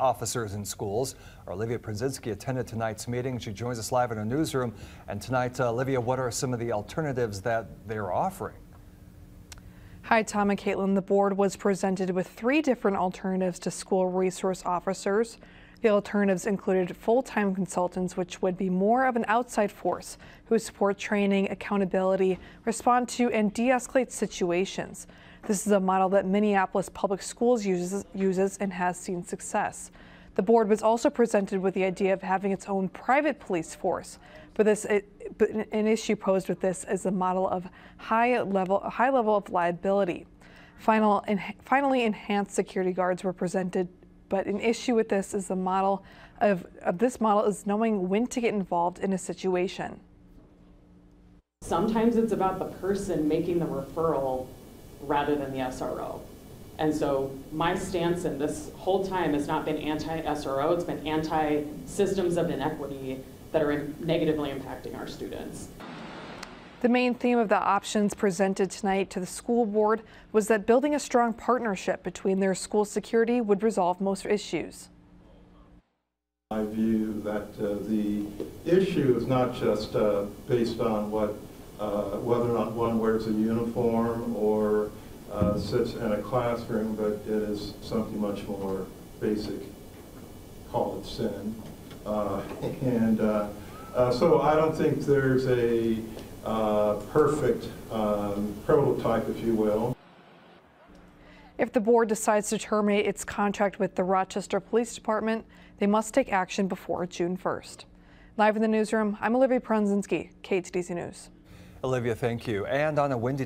officers in schools. Olivia Przinski attended tonight's meeting. She joins us live in our newsroom. And tonight, uh, Olivia, what are some of the alternatives that they're offering? Hi, Tom and Caitlin. The board was presented with three different alternatives to school resource officers. The alternatives included full-time consultants, which would be more of an outside force who support training, accountability, respond to, and de-escalate situations. This is a model that Minneapolis Public Schools uses, uses and has seen success. The board was also presented with the idea of having its own private police force, but this but an issue posed with this is a model of high level high level of liability. Final, in, finally, enhanced security guards were presented but an issue with this is the model of, of this model is knowing when to get involved in a situation. Sometimes it's about the person making the referral rather than the SRO. And so my stance in this whole time has not been anti-SRO, it's been anti-systems of inequity that are negatively impacting our students. The main theme of the options presented tonight to the school board was that building a strong partnership between their school security would resolve most issues. I view that uh, the issue is not just uh, based on what, uh, whether or not one wears a uniform or uh, sits in a classroom, but it is something much more basic, call it sin. Uh, and uh, so I don't think there's a perfect um, prototype, if you will. If the board decides to terminate its contract with the Rochester Police Department, they must take action before June 1st. Live in the newsroom, I'm Olivia Przinski, KTTC News. Olivia, thank you. And on a windy